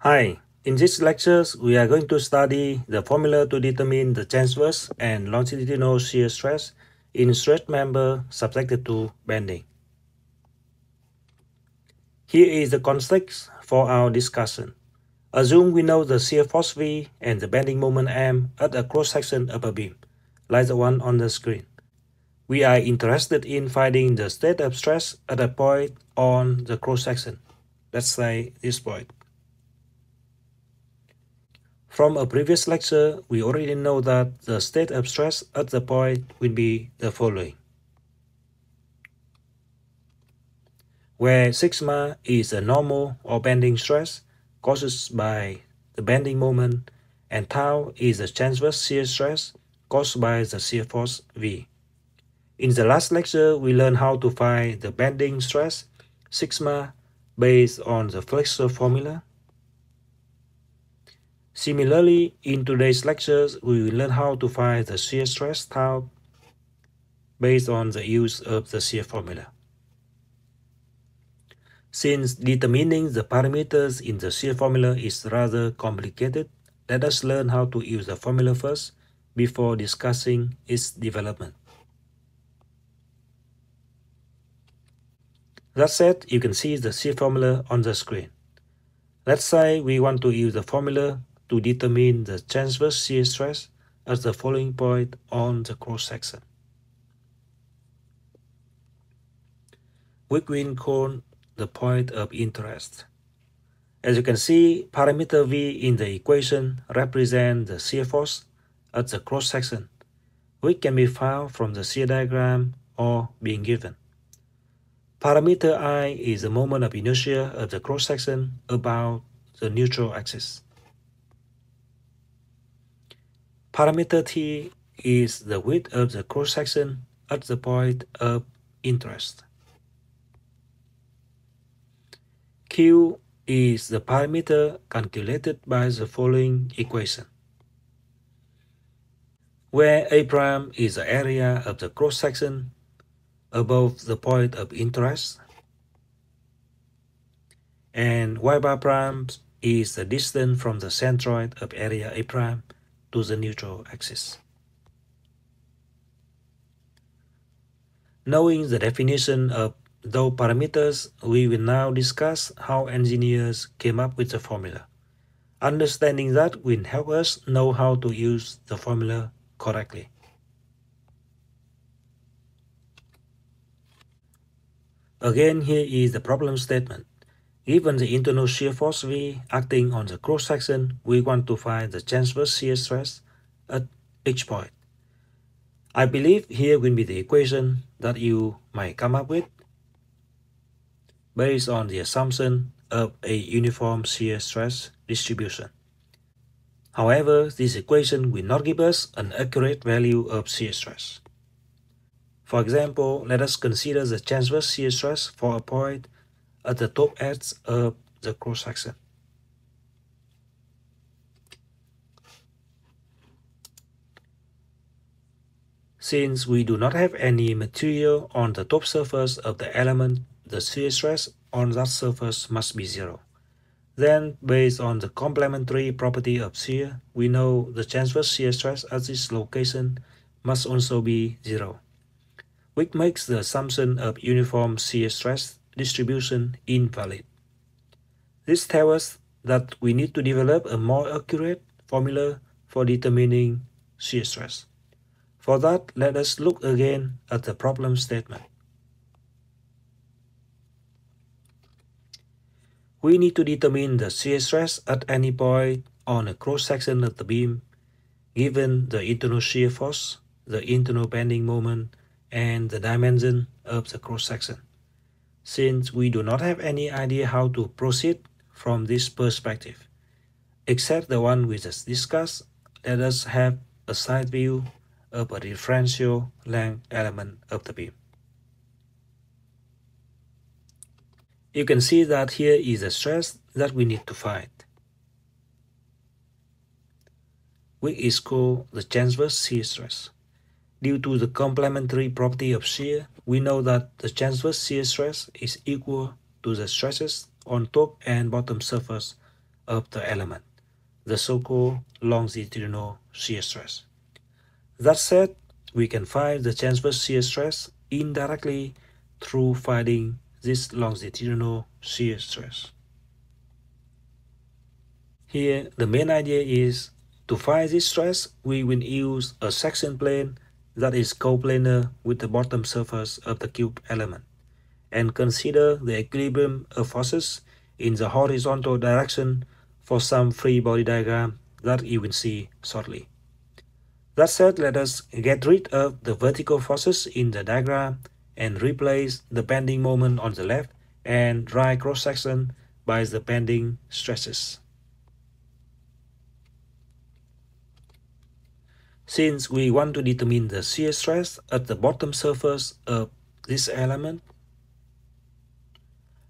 Hi, in this lectures, we are going to study the formula to determine the transverse and longitudinal shear stress in stress member subjected to bending. Here is the context for our discussion. Assume we know the shear force V and the bending moment M at a cross-section of a beam, like the one on the screen. We are interested in finding the state of stress at a point on the cross-section. Let's say this point. From a previous lecture, we already know that the state of stress at the point will be the following. Where sigma is a normal or bending stress caused by the bending moment and tau is the transverse shear stress caused by the shear force V. In the last lecture, we learned how to find the bending stress sigma based on the flexure formula Similarly, in today's lectures, we will learn how to find the shear stress tau based on the use of the shear formula. Since determining the parameters in the shear formula is rather complicated, let us learn how to use the formula first before discussing its development. That said, you can see the shear formula on the screen. Let's say we want to use the formula to determine the transverse shear stress at the following point on the cross-section. We will call the point of interest. As you can see, parameter V in the equation represents the shear force at the cross-section, which can be found from the shear diagram or being given. Parameter I is the moment of inertia of the cross-section about the neutral axis. Parameter T is the width of the cross-section at the point of interest. Q is the parameter calculated by the following equation, where A prime is the area of the cross-section above the point of interest, and Y bar prime is the distance from the centroid of area A prime to the neutral axis. Knowing the definition of those parameters, we will now discuss how engineers came up with the formula. Understanding that will help us know how to use the formula correctly. Again, here is the problem statement. Given the internal shear force V acting on the cross-section, we want to find the transverse shear stress at each point. I believe here will be the equation that you might come up with based on the assumption of a uniform shear stress distribution. However, this equation will not give us an accurate value of shear stress. For example, let us consider the transverse shear stress for a point at the top edge of uh, the cross section. Since we do not have any material on the top surface of the element, the shear stress on that surface must be zero. Then, based on the complementary property of shear, we know the transverse shear stress at this location must also be zero, which makes the assumption of uniform shear stress distribution invalid. This tells us that we need to develop a more accurate formula for determining shear stress. For that, let us look again at the problem statement. We need to determine the shear stress at any point on a cross-section of the beam given the internal shear force, the internal bending moment, and the dimension of the cross-section. Since we do not have any idea how to proceed from this perspective, except the one we just discussed, let us have a side view of a differential length element of the beam. You can see that here is the stress that we need to find, which is called the transverse shear stress. Due to the complementary property of shear, we know that the transverse shear stress is equal to the stresses on top and bottom surface of the element, the so-called longitudinal shear stress. That said, we can find the transverse shear stress indirectly through finding this longitudinal shear stress. Here, the main idea is to find this stress, we will use a section plane that is coplanar with the bottom surface of the cube element and consider the equilibrium of forces in the horizontal direction for some free body diagram that you will see shortly. That said, let us get rid of the vertical forces in the diagram and replace the bending moment on the left and right cross-section by the bending stresses. Since we want to determine the shear stress at the bottom surface of this element,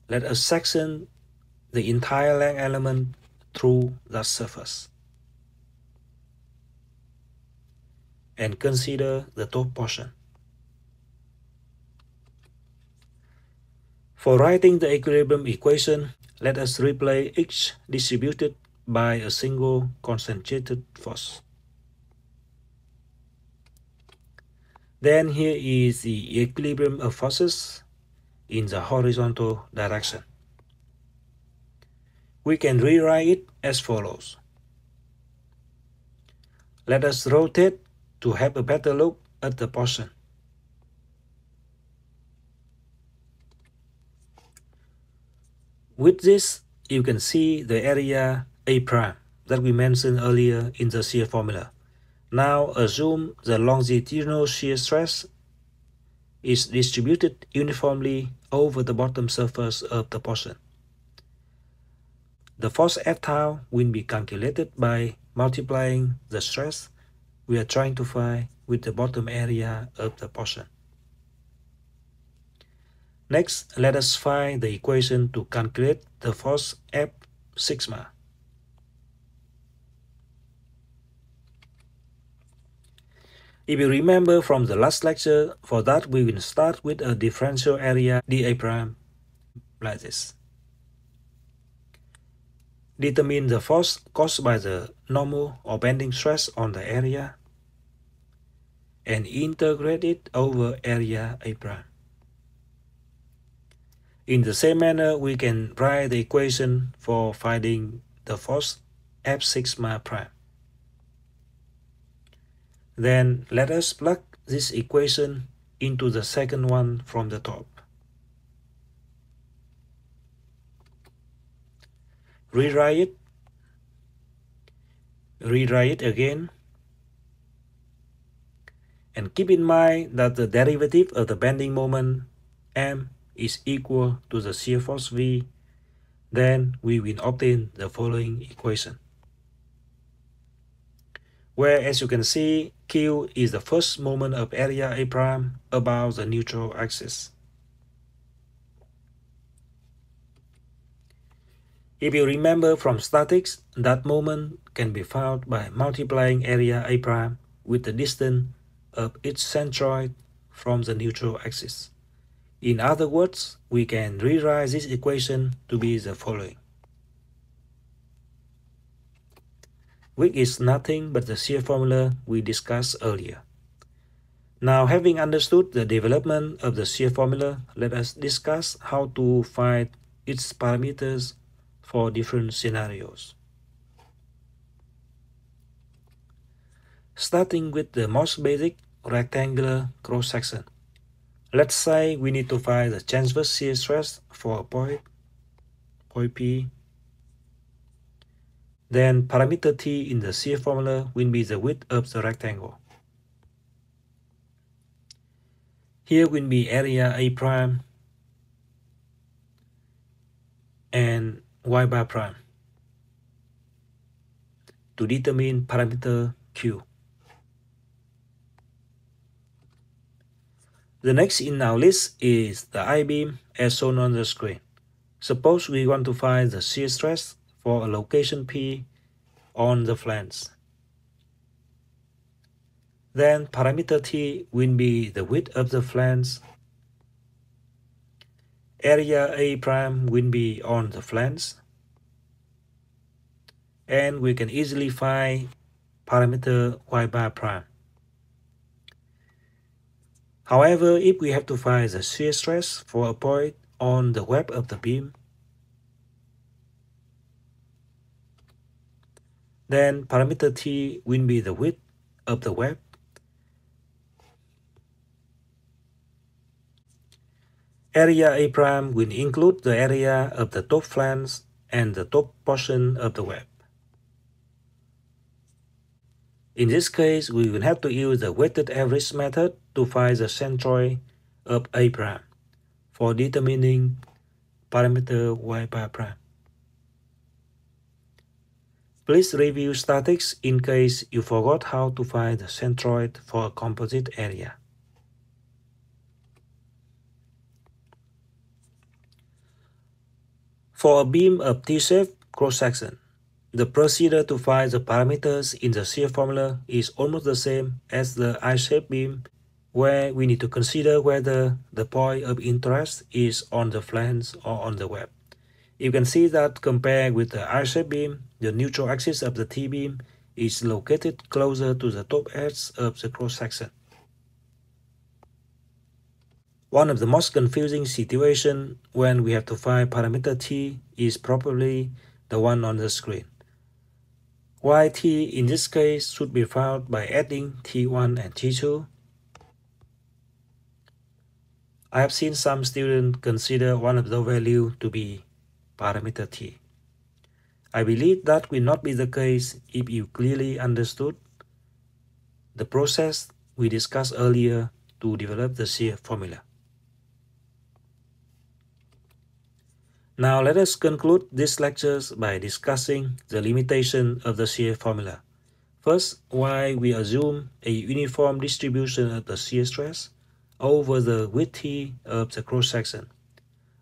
let us section the entire length element through that surface. And consider the top portion. For writing the equilibrium equation, let us replace H distributed by a single concentrated force. Then here is the equilibrium of forces in the horizontal direction. We can rewrite it as follows. Let us rotate to have a better look at the portion. With this, you can see the area A prime that we mentioned earlier in the shear formula. Now assume the longitudinal shear stress is distributed uniformly over the bottom surface of the portion. The force F tau will be calculated by multiplying the stress we are trying to find with the bottom area of the portion. Next, let us find the equation to calculate the force F sigma. If you remember from the last lecture, for that we will start with a differential area dA prime like this. Determine the force caused by the normal or bending stress on the area and integrate it over area A prime. In the same manner, we can write the equation for finding the force F sigma prime. Then let us plug this equation into the second one from the top. Rewrite it. Rewrite it again. And keep in mind that the derivative of the bending moment m is equal to the shear force V, then we will obtain the following equation where as you can see, Q is the first moment of area A prime about the neutral axis. If you remember from statics, that moment can be found by multiplying area A prime with the distance of each centroid from the neutral axis. In other words, we can rewrite this equation to be the following. Which is nothing but the shear formula we discussed earlier. Now, having understood the development of the shear formula, let us discuss how to find its parameters for different scenarios. Starting with the most basic rectangular cross-section. Let's say we need to find the transverse shear stress for a point, point P then parameter t in the shear formula will be the width of the rectangle. Here will be area A prime and y bar prime to determine parameter q. The next in our list is the I-beam as shown on the screen. Suppose we want to find the shear stress for a location P on the flange. Then parameter T will be the width of the flange. Area A prime will be on the flange. and we can easily find parameter y bar prime. However, if we have to find the shear stress for a point on the web of the beam, then parameter t will be the width of the web Area A prime will include the area of the top flange and the top portion of the web. In this case, we will have to use the weighted average method to find the centroid of A prime for determining parameter Y bar prime. Please review statics in case you forgot how to find the centroid for a composite area. For a beam of T-shape cross-section, the procedure to find the parameters in the shear formula is almost the same as the I-shaped beam, where we need to consider whether the point of interest is on the flange or on the web. You can see that compared with the I-shaped beam, the neutral axis of the T-beam is located closer to the top edge of the cross-section. One of the most confusing situations when we have to find parameter t is probably the one on the screen. yt in this case should be found by adding t1 and t2. I have seen some students consider one of the value to be parameter t. I believe that will not be the case if you clearly understood the process we discussed earlier to develop the shear formula. Now let us conclude these lectures by discussing the limitation of the shear formula. First, why we assume a uniform distribution of the shear stress over the width of the cross-section.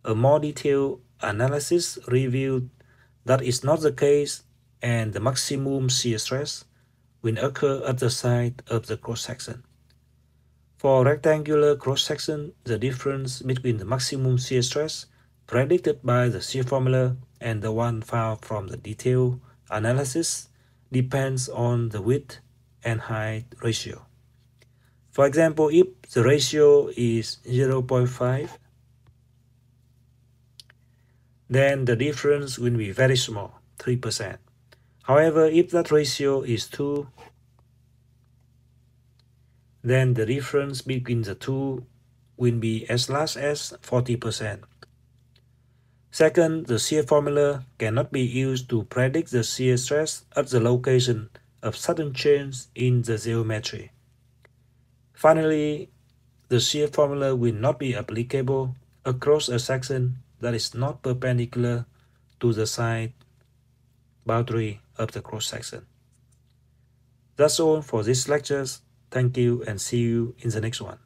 A more detailed analysis revealed that is not the case and the maximum shear stress will occur at the side of the cross-section. For rectangular cross-section, the difference between the maximum shear stress predicted by the shear formula and the one found from the detailed analysis depends on the width and height ratio. For example, if the ratio is 0.5, then the difference will be very small, 3%. However, if that ratio is 2, then the difference between the two will be as large as 40%. Second, the shear formula cannot be used to predict the shear stress at the location of sudden change in the geometry. Finally, the shear formula will not be applicable across a section that is not perpendicular to the side boundary of the cross-section. That's all for this lectures. Thank you and see you in the next one.